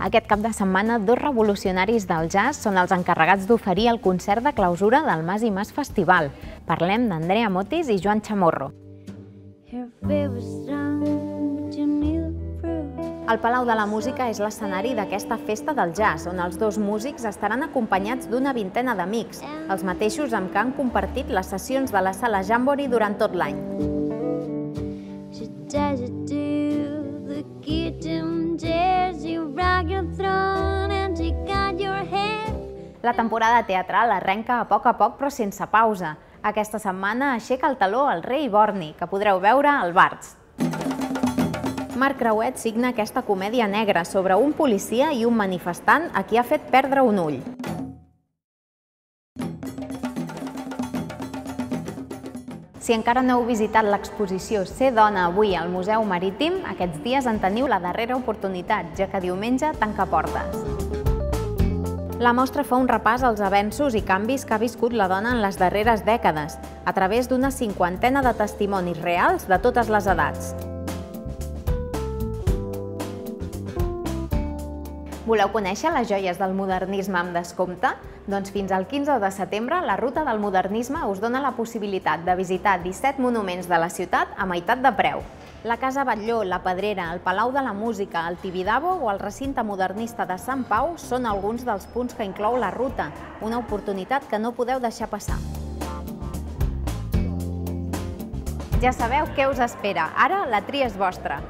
Aquest cap de setmana, dos revolucionaris del jazz són els encarregats d'oferir el concert de clausura del Mas i Mas Festival. Parlem d'Andrea Motis i Joan Chamorro. El Palau de la Música és l'escenari d'aquesta festa del jazz, on els dos músics estaran acompanyats d'una vintena d'amics, els mateixos amb què han compartit les sessions de la sala Jamboree durant tot l'any. La temporada teatral arrenca a poc a poc però sense pausa. Aquesta setmana aixeca el taló el rei Borni, que podreu veure al Barts. Marc Creuet signa aquesta comèdia negra sobre un policia i un manifestant a qui ha fet perdre un ull. Si encara no heu visitat l'exposició Ser dona avui al Museu Marítim, aquests dies en teniu la darrera oportunitat, ja que diumenge tanca portes. La mostra fa un repàs als avenços i canvis que ha viscut la dona en les darreres dècades, a través d'una cinquantena de testimonis reals de totes les edats. Voleu conèixer les joies del modernisme amb descompte? Doncs fins al 15 de setembre la Ruta del Modernisme us dona la possibilitat de visitar 17 monuments de la ciutat a meitat de preu. La Casa Batlló, la Pedrera, el Palau de la Música, el Tibidabo o el recinte modernista de Sant Pau són alguns dels punts que inclou la ruta, una oportunitat que no podeu deixar passar. Ja sabeu què us espera, ara la tria és vostra.